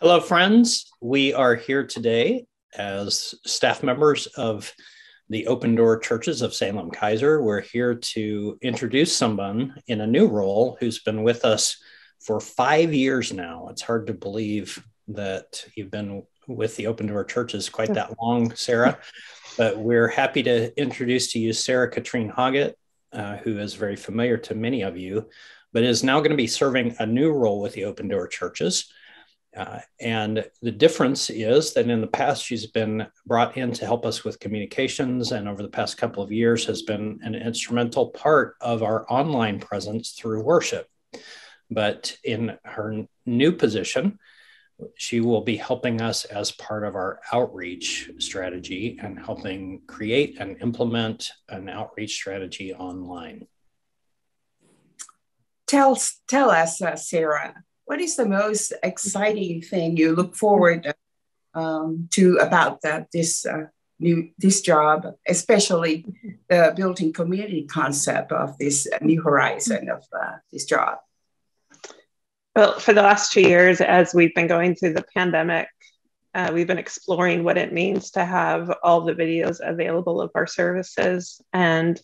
Hello, friends. We are here today as staff members of the Open Door Churches of Salem Keizer. We're here to introduce someone in a new role who's been with us for five years now. It's hard to believe that you've been with the Open Door Churches quite that long, Sarah. But we're happy to introduce to you Sarah Katrine Hoggett, uh, who is very familiar to many of you, but is now going to be serving a new role with the Open Door Churches. Uh, and the difference is that in the past, she's been brought in to help us with communications, and over the past couple of years, has been an instrumental part of our online presence through worship. But in her new position, she will be helping us as part of our outreach strategy and helping create and implement an outreach strategy online. Tell, tell us, uh, Sarah, what is the most exciting thing you look forward um, to about that this uh, new this job, especially the building community concept of this new horizon of uh, this job? Well, for the last two years, as we've been going through the pandemic, uh, we've been exploring what it means to have all the videos available of our services and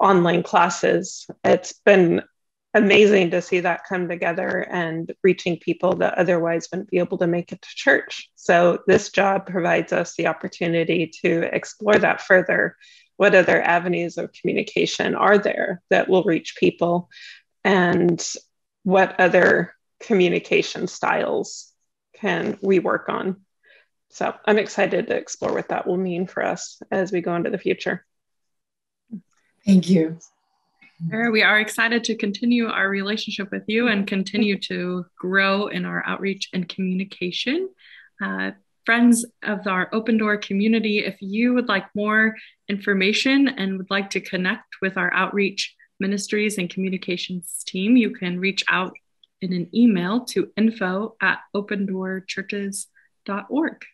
online classes. It's been amazing to see that come together and reaching people that otherwise wouldn't be able to make it to church. So, this job provides us the opportunity to explore that further. What other avenues of communication are there that will reach people? And what other communication styles can we work on? So, I'm excited to explore what that will mean for us as we go into the future. Thank you. We are excited to continue our relationship with you and continue to grow in our outreach and communication. Uh, friends of our open door community, if you would like more information and would like to connect with our outreach ministries and communications team, you can reach out in an email to info at opendoorchurches.org.